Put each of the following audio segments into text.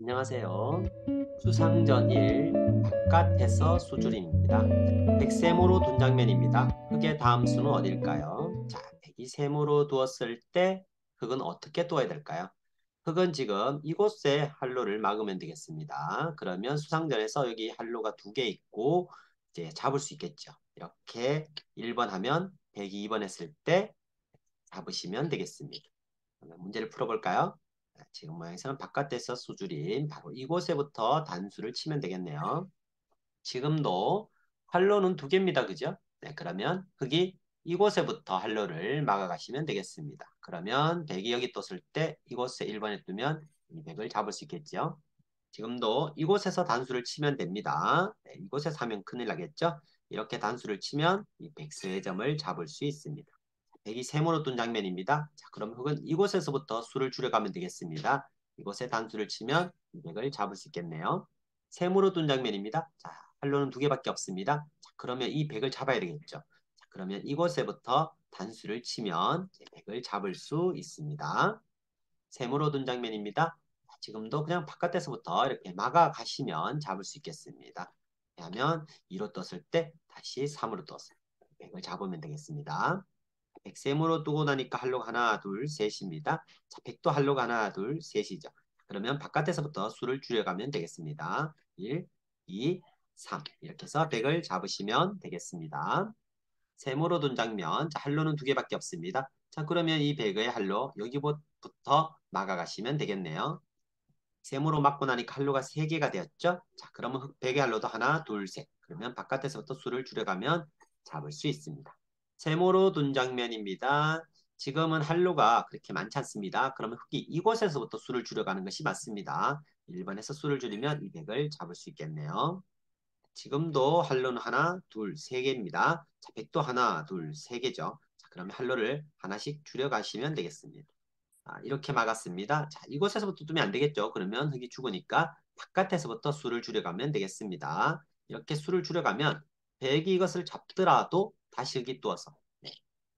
안녕하세요. 수상전 1 바깥에서 수줄임입니다. 백세모로 둔 장면입니다. 흙의 다음 수는 어딜까요? 자, 백이 세모로 두었을 때 흙은 어떻게 두어야 될까요? 흙은 지금 이곳에 할로를 막으면 되겠습니다. 그러면 수상전에서 여기 할로가 두 개 있고 이제 잡을 수 있겠죠. 이렇게 1번 하면 백이 2번 했을 때 잡으시면 되겠습니다. 문제를 풀어볼까요? 지금 모양에서는 바깥에서 수줄인 바로 이곳에부터 단수를 치면 되겠네요. 지금도 할로는 두 개입니다. 그죠? 네, 그러면 흙이 이곳에부터 할로를 막아가시면 되겠습니다. 그러면 100이 여기 떴을 때 이곳에 1번에 두면 이 100을 잡을 수 있겠죠. 지금도 이곳에서 단수를 치면 됩니다. 네, 이곳에서 하면 큰일 나겠죠. 이렇게 단수를 치면 이 100세 점을 잡을 수 있습니다. 백이 세모로 둔 장면입니다. 자, 그럼 흙은 이곳에서부터 수를 줄여가면 되겠습니다. 이곳에 단수를 치면 200을 잡을 수 있겠네요. 세모로 둔 장면입니다. 자, 할로는 두 개밖에 없습니다. 자, 그러면 이 100을 잡아야 되겠죠. 자, 그러면 이곳에부터 단수를 치면 100을 잡을 수 있습니다. 세모로 둔 장면입니다. 자, 지금도 그냥 바깥에서부터 이렇게 막아 가시면 잡을 수 있겠습니다. 하면 2로 떴을 때 다시 3으로 떠서 100을 잡으면 되겠습니다. 100세모로 두고 나니까 할로가 하나, 둘, 셋입니다. 자, 100도 할로가 하나, 둘, 셋이죠. 그러면 바깥에서부터 수를 줄여가면 되겠습니다. 1, 2, 3 이렇게 해서 100을 잡으시면 되겠습니다. 세모로 둔 장면, 자, 할로는 두 개밖에 없습니다. 자, 그러면 이 100의 할로 여기부터 막아가시면 되겠네요. 세모로 막고 나니까 할로가 3개가 되었죠? 자, 그러면 100의 할로도 하나, 둘, 셋. 그러면 바깥에서부터 수를 줄여가면 잡을 수 있습니다. 세모로 둔 장면입니다. 지금은 할로가 그렇게 많지 않습니다. 그러면 흙이 이곳에서부터 수를 줄여가는 것이 맞습니다. 1번에서 수를 줄이면 200을 잡을 수 있겠네요. 지금도 할로는 하나, 둘, 세 개입니다. 자, 100도 하나, 둘, 세 개죠. 자, 그러면 할로를 하나씩 줄여가시면 되겠습니다. 아, 이렇게 막았습니다. 자, 이곳에서부터 두면 안 되겠죠. 그러면 흙이 죽으니까 바깥에서부터 수를 줄여가면 되겠습니다. 이렇게 수를 줄여가면 100이 이것을 잡더라도 다시 여기 뚜어서 네,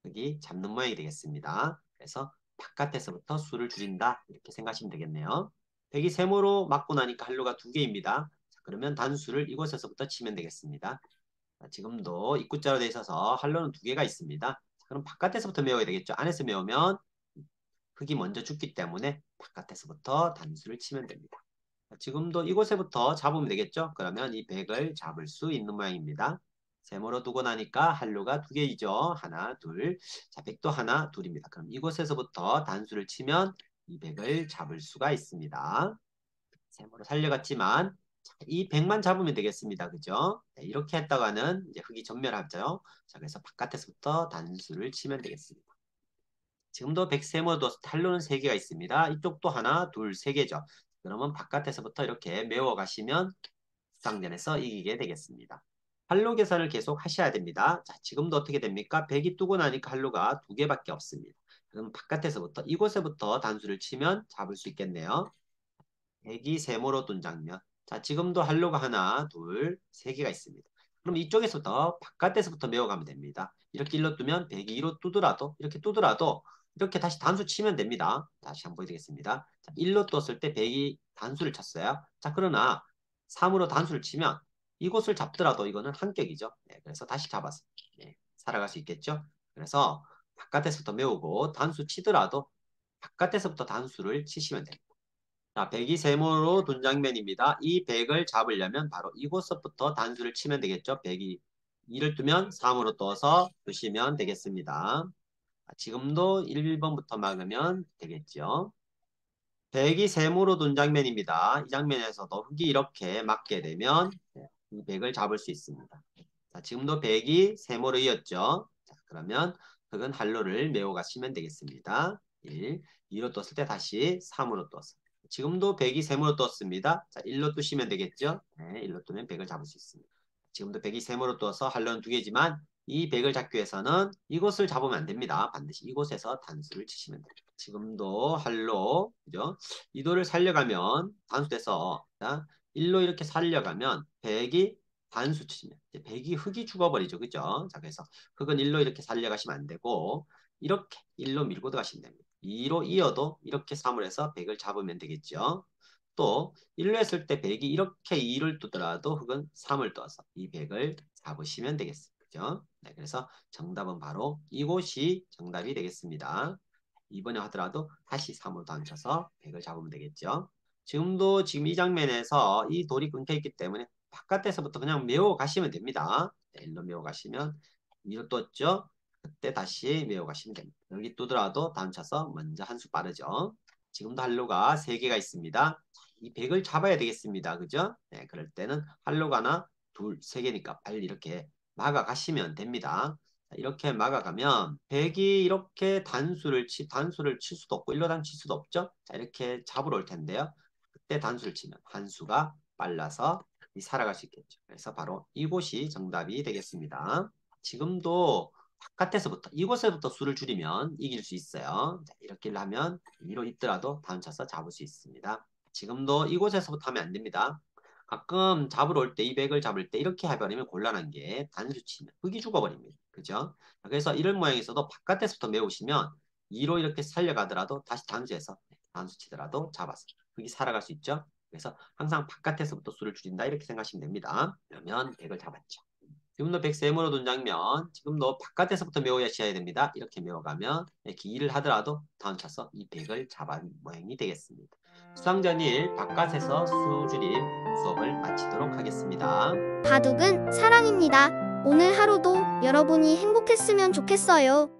여기 잡는 모양이 되겠습니다. 그래서 바깥에서부터 수를 줄인다 이렇게 생각하시면 되겠네요. 백이 세모로 맞고 나니까 할로가 두 개입니다. 자, 그러면 단수를 이곳에서부터 치면 되겠습니다. 자, 지금도 입구자로 되어 있어서 할로는 두 개가 있습니다. 자, 그럼 바깥에서부터 메워야 되겠죠. 안에서 메우면 흙이 먼저 죽기 때문에 바깥에서부터 단수를 치면 됩니다. 자, 지금도 이곳에부터 잡으면 되겠죠. 그러면 이 백을 잡을 수 있는 모양입니다. 세모로 두고 나니까 한류가 두 개이죠. 하나, 둘. 자, 100도 하나, 둘입니다. 그럼 이곳에서부터 단수를 치면 200을 잡을 수가 있습니다. 세모로 살려갔지만 이 100만 잡으면 되겠습니다. 그죠? 네, 이렇게 했다가는 이제 흙이 전멸하죠. 자, 그래서 바깥에서부터 단수를 치면 되겠습니다. 지금도 100 세모도 탈로는 3개가 있습니다. 이쪽도 하나, 둘, 3개죠. 그러면 바깥에서부터 이렇게 메워 가시면 수상전에서 이기게 되겠습니다. 할로 계산을 계속 하셔야 됩니다. 자, 지금도 어떻게 됩니까? 100이 뜨고 나니까 할로가 두 개밖에 없습니다. 그럼 바깥에서부터 이곳에부터 단수를 치면 잡을 수 있겠네요. 100이 세모로 둔 장면. 자, 지금도 할로가 하나, 둘, 세 개가 있습니다. 그럼 이쪽에서부터 바깥에서부터 메워가면 됩니다. 이렇게 일로 두면 100이 2로 두더라도 이렇게 두더라도 이렇게 다시 단수 치면 됩니다. 다시 한번 보여드리겠습니다. 자, 1로 떴을 때 100이 단수를 쳤어요. 자, 그러나 3으로 단수를 치면 이곳을 잡더라도 이거는 한격이죠. 네, 그래서 다시 잡아서 네, 살아갈 수 있겠죠. 그래서 바깥에서부터 메우고 단수 치더라도 바깥에서부터 단수를 치시면 됩니다. 자, 100이 세모로 둔 장면입니다. 이 100을 잡으려면 바로 이곳부터 단수를 치면 되겠죠. 100이 2를 두면 3으로 떠서 두시면 되겠습니다. 지금도 1번부터 막으면 되겠죠. 100이 세모로 둔 장면입니다. 이 장면에서도 흙이 이렇게 맞게 되면 이 100을 잡을 수 있습니다. 자, 지금도 100이 세모로 이었죠. 자, 그러면 흙은 할로를 메워 가시면 되겠습니다. 1, 2로 떴을 때 다시 3으로 떴어. 지금도 100이 세모로 떴습니다. 자, 1로 뜨시면 되겠죠? 네, 1로 뜨면 100을 잡을 수 있습니다. 지금도 100이 세모로 떠서 할로는 두 개지만 이 100을 잡기 위해서는 이곳을 잡으면 안 됩니다. 반드시 이곳에서 단수를 치시면 됩니다. 지금도 할로, 그죠? 이도를 살려가면 단수돼서 자, 1로 이렇게 살려가면 100이 단수 치면 100이 흙이 죽어버리죠. 그죠? 자, 그래서 흙은 1로 이렇게 살려가시면 안 되고 이렇게 1로 밀고 들어가시면 됩니다. 2로 이어도 이렇게 3을 해서 100을 잡으면 되겠죠. 또 1로 했을 때 100이 이렇게 2를 두더라도 혹은 3을 떠서 이 100을 잡으시면 되겠습니다. 그죠? 네, 그래서 정답은 바로 이곳이 정답이 되겠습니다. 이번에 하더라도 다시 3으로 던져서 100을 잡으면 되겠죠. 지금도 지금 이 장면에서 이 돌이 끊겨 있기 때문에 바깥에서부터 그냥 메워 가시면 됩니다. 네, 일로 메워 가시면 2로 떴죠? 그때 다시 메워 가시면 됩니다. 여기 두더라도 다음 차서 먼저 한 수 빠르죠. 지금도 할로가 3개가 있습니다. 이 100을 잡아야 되겠습니다. 그죠? 네, 그럴 때는 할로가나 둘, 세 개니까 빨리 이렇게 막아 가시면 됩니다. 이렇게 막아가면 100이 이렇게 단수를 치, 단수를 칠 수도 없고 1로 단칠 수도 없죠. 자, 이렇게 잡으러 올 텐데요. 그때 단수를 치면 한 수가 빨라서 살아갈 수 있겠죠. 그래서 바로 이곳이 정답이 되겠습니다. 지금도 바깥에서부터 이곳에부터 수를 줄이면 이길 수 있어요. 자, 이렇게 하면 위로 있더라도 다음 차서 잡을 수 있습니다. 지금도 이곳에서부터 하면 안 됩니다. 가끔 잡으러 올 때, 이 백을 잡을 때 이렇게 해버리면 곤란한 게 단수 치면 흙이 죽어버립니다. 그죠? 그래서 이런 모양에서도 바깥에서부터 메우시면 2로 이렇게 살려가더라도 다시 단수해서 단수 치더라도 잡아서 흙이 살아갈 수 있죠. 그래서 항상 바깥에서부터 수를 줄인다 이렇게 생각하시면 됩니다. 그러면 100을 잡았죠. 지금도 100 세모로 둔 장면 지금도 바깥에서부터 메워야셔야 됩니다. 이렇게 메워가면 이렇게 일을 하더라도 다음 차서 이 100을 잡은 모양이 되겠습니다. 수상전일 바깥에서 수줄임 수업을 마치도록 하겠습니다. 바둑은 사랑입니다. 오늘 하루도 여러분이 행복했으면 좋겠어요.